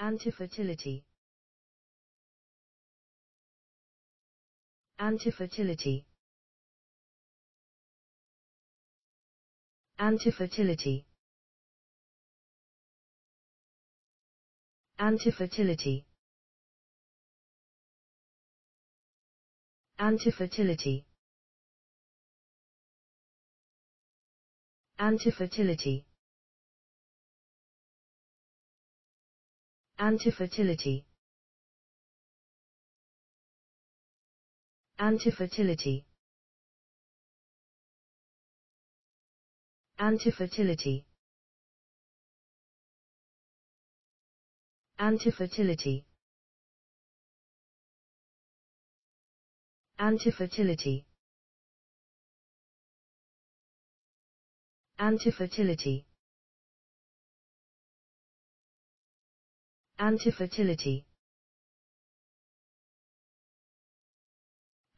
Antifertility. Antifertility. Antifertility. Antifertility. Antifertility. Antifertility. Antifertility. Antifertility. Antifertility. Antifertility. Antifertility. Antifertility. Antifertility.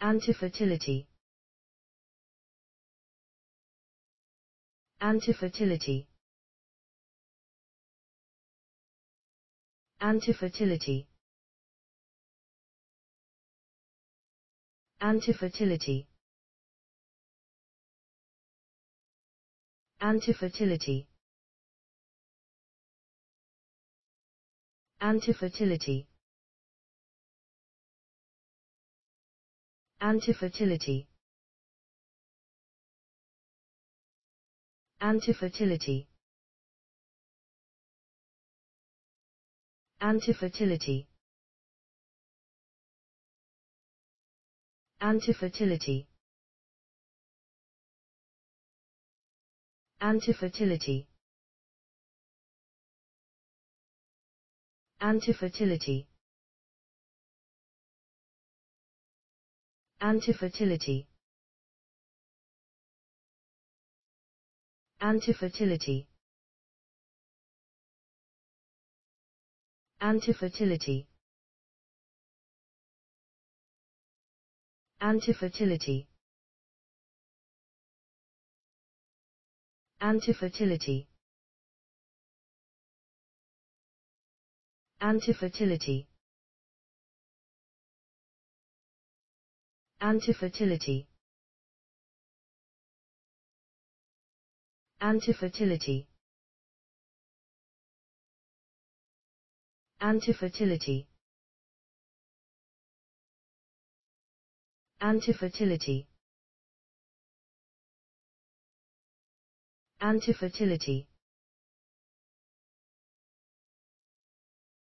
Antifertility. Antifertility. Antifertility. Antifertility. Antifertility. Antifertility. Antifertility. Antifertility. Antifertility. Antifertility. Antifertility. Antifertility. Antifertility. Antifertility. Antifertility. Antifertility. Antifertility. Antifertility. Antifertility. Antifertility. Antifertility. Antifertility. Antifertility.